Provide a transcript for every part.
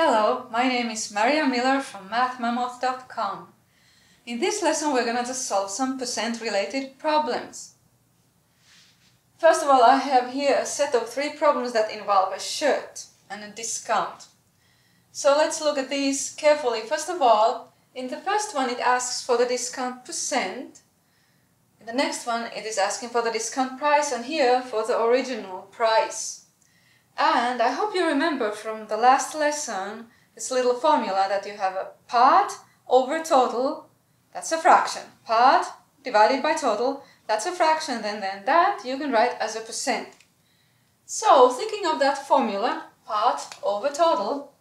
Hello, my name is Maria Miller from MathMammoth.com. In this lesson we're gonna just solve some percent related problems. First of all, I have here a set of three problems that involve a shirt and a discount. So let's look at these carefully. First of all, in the first one it asks for the discount percent. In the next one it is asking for the discount price and here for the original price. And I hope you remember from the last lesson this little formula that you have a part over total, that's a fraction. Part divided by total, that's a fraction, and then that you can write as a percent. So thinking of that formula, part over total,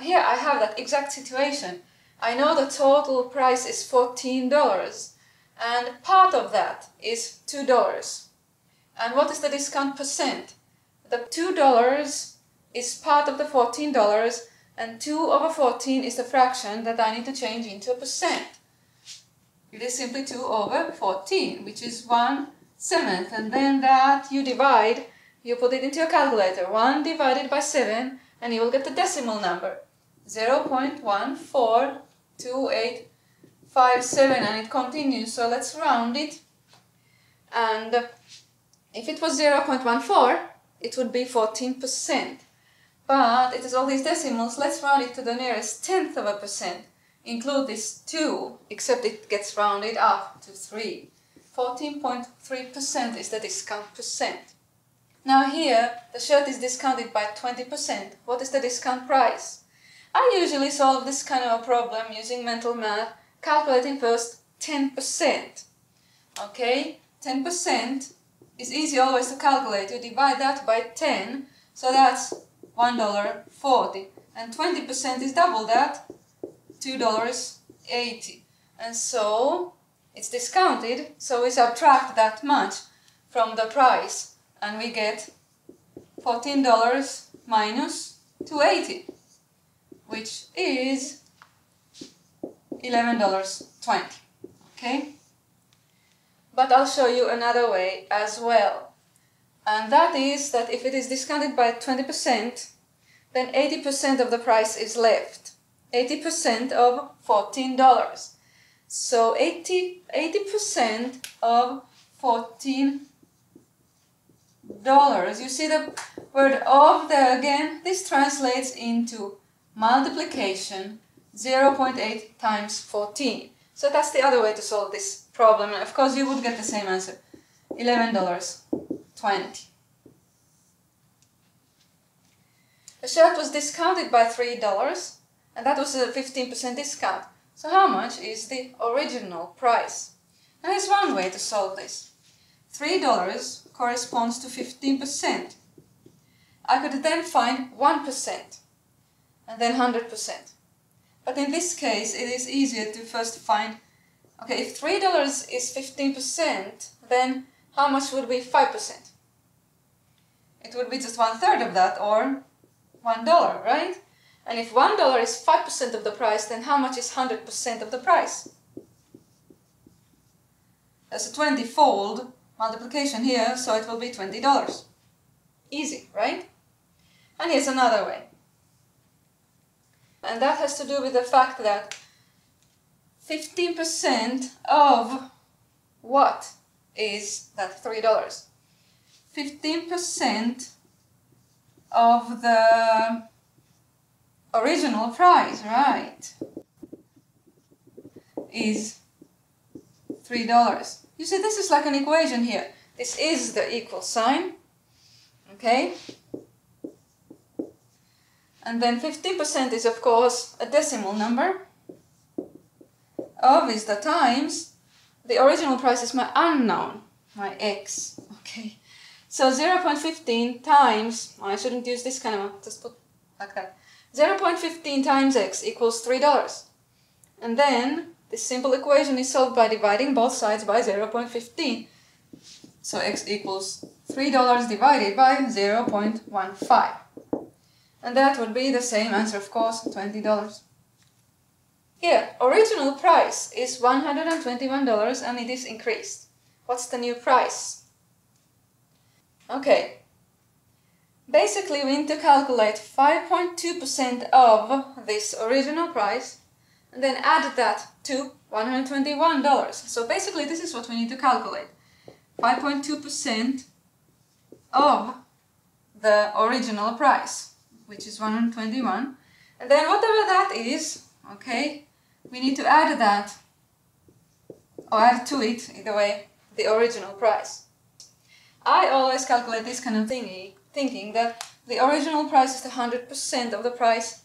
here I have that exact situation. I know the total price is $14 and part of that is $2. And what is the discount percent? The $2 is part of the $14 and 2 over 14 is the fraction that I need to change into a percent. It is simply 2 over 14, which is 1 seventh, and then that you divide, you put it into your calculator, 1 divided by 7, and you will get the decimal number, 0 0.1428 5, 7 and it continues, so let's round it. And if it was 0 0.14, it would be 14%. But it is all these decimals, let's round it to the nearest tenth of a percent. Include this 2, except it gets rounded up to 3. 14.3% is the discount percent. Now here, the shirt is discounted by 20%. What is the discount price? I usually solve this kind of a problem using mental math calculating first 10%. Okay, 10% is easy always to calculate. You divide that by 10, so that's $1.40. And 20% is double that, $2.80. And so it's discounted, so we subtract that much from the price and we get $14 minus 280 which is $11.20. Okay? But I'll show you another way as well. And that is that if it is discounted by 20%, then 80% of the price is left. 80% of $14. So 80, 80% of $14. You see the word of there again? This translates into multiplication 0.8 times 14. So that's the other way to solve this problem. And of course, you would get the same answer, $11.20. The shirt was discounted by $3, and that was a 15% discount. So how much is the original price? And there's one way to solve this. $3 corresponds to 15%. I could then find 1% and then 100%. But in this case, it is easier to first find, okay, if $3 is 15%, then how much would be 5%? It would be just one third of that, or $1, right? And if $1 is 5% of the price, then how much is 100% of the price? There's a 20-fold multiplication here, so it will be $20. Easy, right? And here's another way. And that has to do with the fact that 15% of what is that $3? 15% of the original price, right, is $3. You see, this is like an equation here. This is the equal sign, okay? And then 15% is of course a decimal number. Of is the times. The original price is my unknown, my x. Okay. So 0.15 times, I shouldn't use this kind of, just put like that. 0.15 times x equals $3. And then this simple equation is solved by dividing both sides by 0.15. So x equals $3 divided by 0.15. And that would be the same answer, of course, $20. Here, original price is $121 and it is increased. What's the new price? Okay. Basically, we need to calculate 5.2% of this original price and then add that to $121. So basically, this is what we need to calculate. 5.2% of the original price, which is 121. And then whatever that is, okay, we need to add that, or add to it, either way, the original price. I always calculate this kind of thingy, thinking that the original price is the 100% of the price.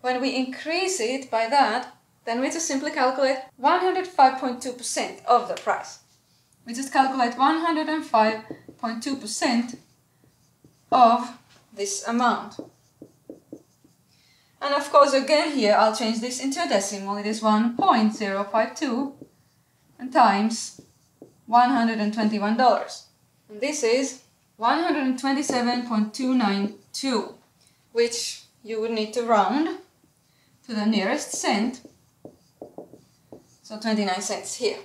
When we increase it by that, then we just simply calculate 105.2% of the price. We just calculate 105.2% of this amount. And of course, again here, I'll change this into a decimal. It is 1.052 and times $121. And this is 127.292, which you would need to round to the nearest cent. So 29 cents here.